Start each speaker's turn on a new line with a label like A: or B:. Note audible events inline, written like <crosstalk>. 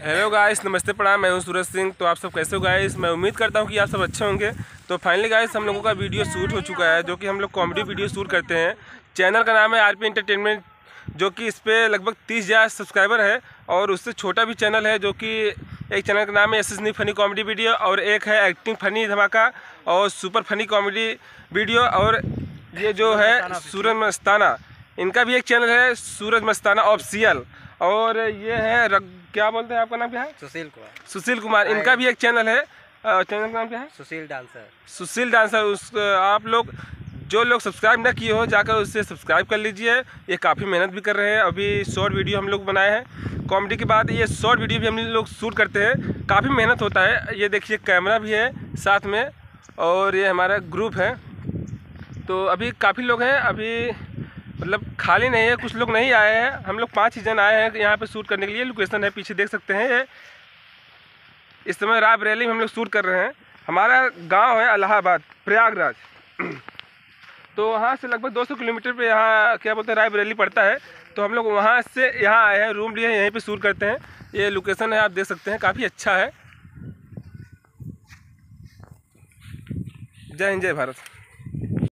A: Hello guys नमस्ते प्रणाम मैं हूँ सूरज सिंह। तो आप सब कैसे हो गाइस मैं उम्मीद करता हूँ कि आप सब अच्छे होंगे। तो फाइनली गाइस हम लोगों का वीडियो शूट हो चुका है जो कि हम लोग कॉमेडी वीडियो शूट करते हैं। चैनल का नाम है आरपी एंटरटेनमेंट जो कि इस पर लगभग तीस हज़ार सब्सक्राइबर है और उससे छोटा भी चैनल है जो कि एक चैनल का नाम है एस फनी कॉमेडी वीडियो और एक है एक्टिंग फनी धमाका और सुपर फनी कॉमेडी वीडियो और ये जो है सूरज मस्ताना इनका भी एक चैनल है सूरज मस्ताना ऑफिशियल और ये है रग, क्या बोलते हैं आपका नाम क्या है?
B: सुशील कुमार।
A: सुशील कुमार इनका भी एक चैनल है। चैनल का नाम क्या है?
B: सुशील डांसर।
A: सुशील डांसर उस आप लोग जो लोग सब्सक्राइब ना किए हो जाकर उससे सब्सक्राइब कर लीजिए। ये काफ़ी मेहनत भी कर रहे हैं। अभी शॉर्ट वीडियो हम लोग बनाए हैं। कॉमेडी के बाद ये शॉर्ट वीडियो भी हम लोग शूट करते हैं। काफ़ी मेहनत होता है। ये देखिए कैमरा भी है साथ में। और ये हमारा ग्रुप है। तो अभी काफ़ी लोग हैं। अभी मतलब खाली नहीं है, कुछ लोग नहीं आए हैं। हम लोग पाँच ही जन आए हैं यहाँ पे शूट करने के लिए। लोकेशन है, पीछे देख सकते हैं ये। इस समय रायबरेली में हम लोग शूट कर रहे हैं। हमारा गाँव है अलाहाबाद, प्रयागराज। <clears throat> तो वहाँ से लगभग 200 किलोमीटर पे यहाँ, क्या बोलते हैं राय बरेली पड़ता है। तो हम लोग वहाँ से यहाँ आए हैं, रूम लिए हैं, यहीं पे शूट करते हैं। ये लोकेशन है, आप देख सकते हैं, काफ़ी अच्छा है। जय हिंद, जय भारत।